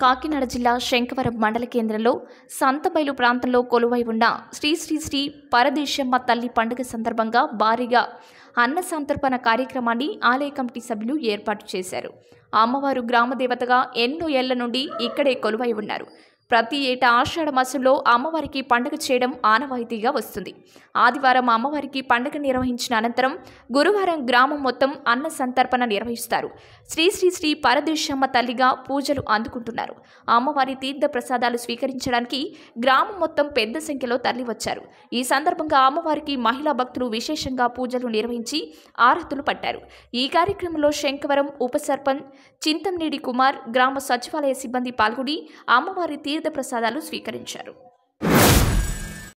కాకినాడ జిల్లా శంకవరం మండల కేంద్రంలో సంతబైలు ప్రాంతంలో కొలువై ఉన్న శ్రీ శ్రీ శ్రీ పరదేశమ్మ తల్లి పండుగ సందర్భంగా భారీగా అన్న సంతర్పణ కార్యక్రమాన్ని ఆలయ కమిటీ సభ్యులు ఏర్పాటు చేశారు. అమ్మవారు గ్రామదేవతగా ఎన్నో ఏళ్ళ నుండి ఇక్కడే కొలువై ఉన్నారు. ప్రతి ఏటా ఆషాఢ మాసంలో అమ్మవారికి పండుగ చేయడం ఆనవాయితీగా వస్తుంది. ఆదివారం అమ్మవారికి పండుగ నిర్వహించిన అనంతరం గురువారం గ్రామం మొత్తం అన్న సంతర్పణ నిర్వహిస్తారు. శ్రీ శ్రీ శ్రీ పరదేశమ్మ తల్లిగా పూజలు అందుకుంటున్నారు. అమ్మవారి తీర్థ ప్రసాదాలు స్వీకరించడానికి గ్రామం మొత్తం పెద్ద సంఖ్యలో తరలి వచ్చారు ఈ సందర్భంగా అమ్మవారికి మహిళా భక్తులు విశేషంగా పూజలు నిర్వహించి ఆరతులు పట్టారు. ఈ కార్యక్రమంలో శంకవరం ఉప సర్పంచ్ చింతంనేడి కుమార్ గ్రామ సచివాలయ సిబ్బంది పాల్గొని అమ్మవారి తీర్థ ప్రసాదాలు స్వీకరించారు.